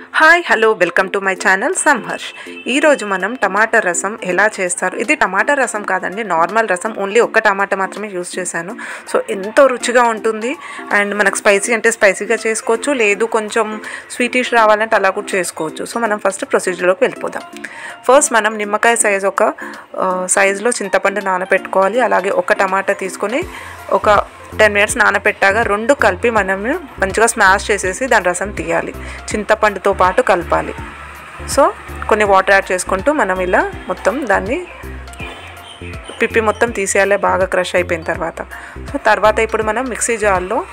Hi hello welcome to my channel Samharsh ఈరోజు మనం టమాటా రసం ఎలా చేస్తారు? ఇది టమాటా రసం కాదండి నార్మల్ రసం. ఓన్లీ ఒక్క టమాటా మాత్రమే యూస్ చేశాను. సో ఎంతో రుచిగా ఉంటుంది. అండ్ మనకు స్పైసీ అంటే స్పైసీగా చేసుకోవచ్చు. లేదు కొంచెం స్వీటిష్ రావాలంటే అలా కూడా చేసుకోవచ్చు. సో మనం ఫస్ట్ ప్రొసీజర్లోకి వెళ్ళిపోదాం. ఫస్ట్ మనం నిమ్మకాయ సైజ్ ఒక uh, సైజులో చింతపండు నానబెట్టుకోవాలి అలాగే ఒక టమాటా తీసుకొని ఒక టెన్ మినిట్స్ నానబెట్టాక రెండు కలిపి మనము మంచిగా స్మాష్ చేసేసి దాని రసం తీయాలి. చింతపండుతో పాటు కలపాలి. సో కొన్ని వాటర్ యాడ్ చేసుకుంటూ మనం ఇలా మొత్తం దాన్ని పిప్పి మొత్తం తీసేయాలి బాగా క్రష్ అయిపోయిన తర్వాత. సో తర్వాత ఇప్పుడు మనం మిక్సీ జార్లో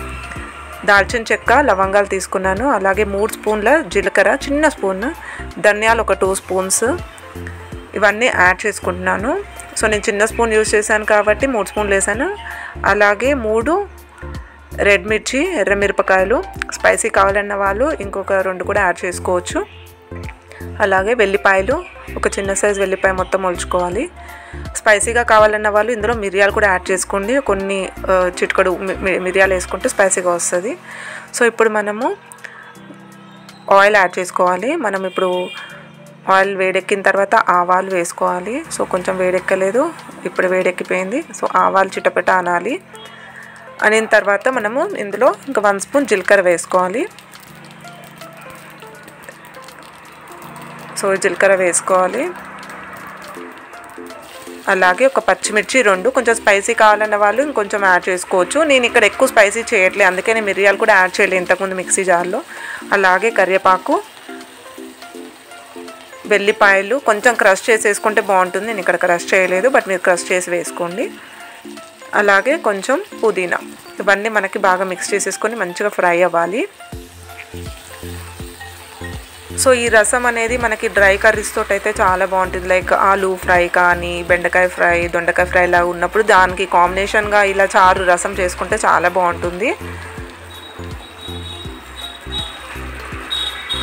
దాల్చిన చెక్క లవంగాలు తీసుకున్నాను. అలాగే మూడు స్పూన్ల జీలకర్ర చిన్న స్పూన్ ధనియాలు ఒక టూ స్పూన్స్ ఇవన్నీ యాడ్ చేసుకుంటున్నాను. సో నేను చిన్న స్పూన్ యూజ్ చేశాను కాబట్టి మూడు స్పూన్లు వేసాను. అలాగే మూడు రెడ్ మిర్చి ఎర్ర మిరపకాయలు స్పైసీ కావాలన్న వాళ్ళు ఇంకొక రెండు కూడా యాడ్ చేసుకోవచ్చు. అలాగే వెల్లిపాయలు ఒక చిన్న సైజు వెల్లిపాయ మొత్తం ఒలుచుకోవాలి. స్పైసీగా కావాలన్న వాళ్ళు ఇందులో మిరియాలు కూడా యాడ్ చేసుకోండి. కొన్ని చిటికడు మిరియాలు వేసుకుంటే స్పైసీగా వస్తుంది. సో ఇప్పుడు మనము ఆయిల్ యాడ్ చేసుకోవాలి. మనం ఇప్పుడు ఆయిల్ వేడెక్కిన తర్వాత ఆవాలు వేసుకోవాలి. సో కొంచెం వేడెక్కలేదు. ఇప్పుడు వేడెక్కిపోయింది. సో ఆవాలు చిటపట అనాలి. అనిన తర్వాత మనము ఇందులో ఇంకా వన్ స్పూన్ జీలకర్ర వేసుకోవాలి. సో జీలకర్ర వేసుకోవాలి. అలాగే ఒక పచ్చిమిర్చి రెండు. కొంచెం స్పైసీ కావాలన్న వాళ్ళు ఇంకొంచెం యాడ్ చేసుకోవచ్చు. నేను ఇక్కడ ఎక్కువ స్పైసీ చేయట్లేదు అందుకే నేను మిరియాలు కూడా యాడ్ చేయలేదు ఇంతకుముందు మిక్సీ జార్లో. అలాగే కరివేపాకు వెల్లిపాయలు కొంచెం క్రష్ చేసి వేసుకుంటే బాగుంటుంది. నేను ఇక్కడ క్రష్ చేయలేదు బట్ మీరు క్రష్ చేసి వేసుకోండి. అలాగే కొంచెం పుదీనా. ఇవన్నీ మనకి బాగా మిక్స్ చేసేసుకొని మంచిగా ఫ్రై అవ్వాలి. సో ఈ రసం అనేది మనకి డ్రై కర్రీస్ తోటి అయితే చాలా బాగుంటుంది. లైక్ ఆలు ఫ్రై కానీ బెండకాయ ఫ్రై దొండకాయ ఫ్రై లాగా ఉన్నప్పుడు దానికి కాంబినేషన్గా ఇలా చారు రసం చేసుకుంటే చాలా బాగుంటుంది.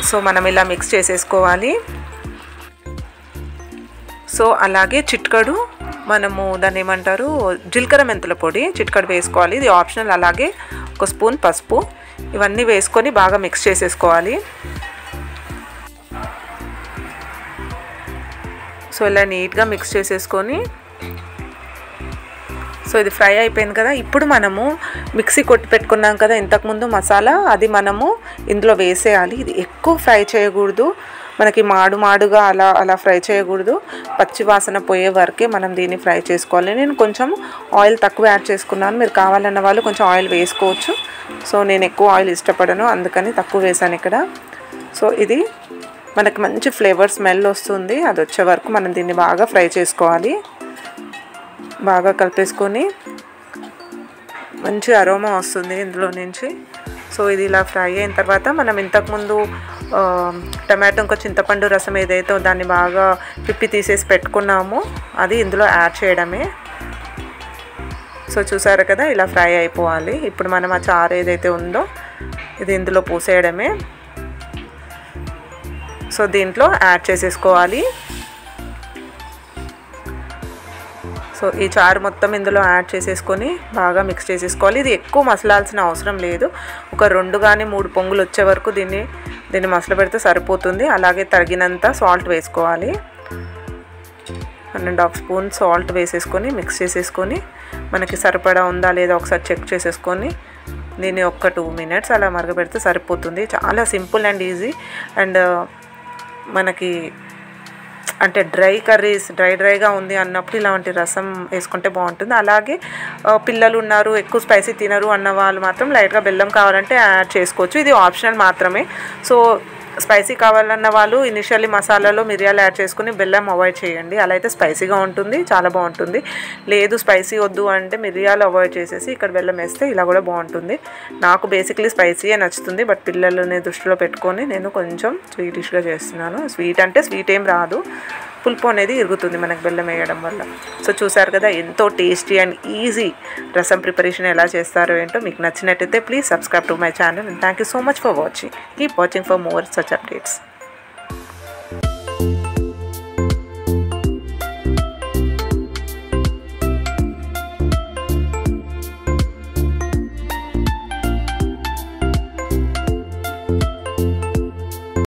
సో మనం ఇలా మిక్స్ చేసేసుకోవాలి. సో అలాగే చిట్కడు మనము దాన్ని ఏమంటారు జీలకర్ర మెంతుల పొడి చిట్కడు వేసుకోవాలి. ఇది ఆప్షనల్ అలాగే ఒక స్పూన్ పసుపు. ఇవన్నీ వేసుకొని బాగా మిక్స్ చేసేసుకోవాలి. సో ఇలా నీట్గా మిక్స్ చేసేసుకొని. సో ఇది ఫ్రై అయిపోయింది కదా. ఇప్పుడు మనము మిక్సీ కొట్టి పెట్టుకున్నాం కదా ఇంతకుముందు మసాలా. అది మనము ఇందులో వేసేయాలి. ఇది ఎక్కువ ఫ్రై చేయకూడదు. మనకి మాడు మాడుగా అలా అలా ఫ్రై చేయకూడదు. పచ్చి వాసన పోయే వరకే మనం దీన్ని ఫ్రై చేసుకోవాలి. నేను కొంచెం ఆయిల్ తక్కువ యాడ్ చేసుకున్నాను. మీరు కావాలన్న వాళ్ళు కొంచెం ఆయిల్ వేసుకోవచ్చు. సో నేను ఎక్కువ ఆయిల్ ఇష్టపడను. అందుకని తక్కువ వేసాను ఇక్కడ. సో ఇది మనకి మంచి ఫ్లేవర్ స్మెల్ వస్తుంది. అది వచ్చే వరకు మనం దీన్ని బాగా ఫ్రై చేసుకోవాలి. బాగా కలిపేసుకొని మంచి అరోమా వస్తుంది ఇందులో నుంచి. సో ఇది ఇలా ఫ్రై అయిన తర్వాత మనం ఇంతకుముందు టమాటో ఇంకా చింతపండు రసం ఏదైతే దాన్ని బాగా పిప్పి తీసేసి పెట్టుకున్నామో. అది ఇందులో యాడ్ చేయడమే. సో చూసారు కదా ఇలా ఫ్రై అయిపోవాలి. ఇప్పుడు మనం ఆ చారు ఏదైతే ఉందో ఇది ఇందులో పూసేయడమే. సో దీంట్లో యాడ్ చేసేసుకోవాలి. సో ఈ చారు మొత్తం ఇందులో యాడ్ చేసేసుకొని బాగా మిక్స్ చేసేసుకోవాలి. ఇది ఎక్కువ మసలాల్సిన అవసరం లేదు. ఒక రెండు కానీ మూడు పొంగులు వచ్చే వరకు దీన్ని దీన్ని మసలు పెడితే సరిపోతుంది. అలాగే తగినంత సాల్ట్ వేసుకోవాలి. One and half spoon salt వేసేసుకొని మిక్స్ చేసేసుకొని మనకి సరిపడా ఉందా లేదా ఒకసారి చెక్ చేసేసుకొని దీన్ని ఒక్క టూ మినిట్స్ అలా మరగబెడితే సరిపోతుంది. చాలా సింపుల్ అండ్ ఈజీ. అండ్ మనకి అంటే డ్రై కర్రీస్ డ్రై డ్రైగా ఉంది అన్నప్పుడు ఇలాంటి రసం వేసుకుంటే బాగుంటుంది. అలాగే పిల్లలు ఉన్నారు ఎక్కువ స్పైసీ తినరు అన్న వాళ్ళు మాత్రం లైట్గా బెల్లం కావాలంటే యాడ్ చేసుకోవచ్చు. ఇది ఆప్షనల్ మాత్రమే. సో స్పైసీ కావాలన్న వాళ్ళు ఇనిషియల్లీ మసాలాలో మిరియాలు యాడ్ చేసుకుని బెల్లం అవాయిడ్ చేయండి. అలా అయితే స్పైసీగా ఉంటుంది చాలా బాగుంటుంది. లేదు స్పైసీ వద్దు అంటే మిరియాలు అవాయిడ్ చేసేసి ఇక్కడ బెల్లం వేస్తే ఇలా కూడా బాగుంటుంది. నాకు బేసిక్లీ స్పైసీయే నచ్చుతుంది బట్ పిల్లలని దృష్టిలో పెట్టుకొని నేను కొంచెం స్వీటిష్గా చేస్తున్నాను. స్వీట్ అంటే స్వీట్ ఏం రాదు. పులుపు అనేది ఇరుగుతుంది మనకు బెల్లం వేయడం వల్ల. సో చూసారు కదా ఎంతో tasty and easy rasam preparation ఎలా చేస్తారో ఏంటో మీకు నచ్చినట్టయితే please subscribe to my channel and thank you so much for watching. Keep watching for more such updates.